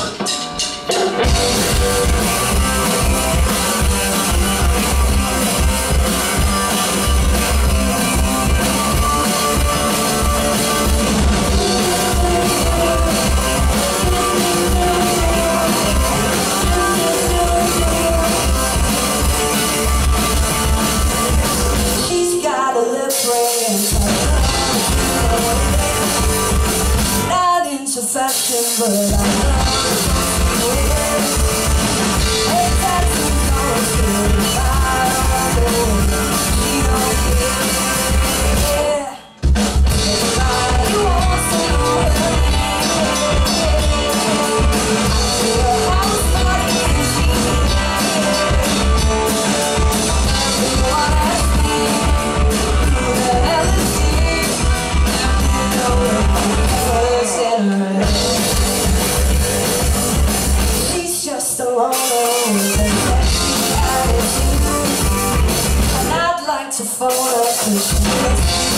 슈트 but I to fall Thank you.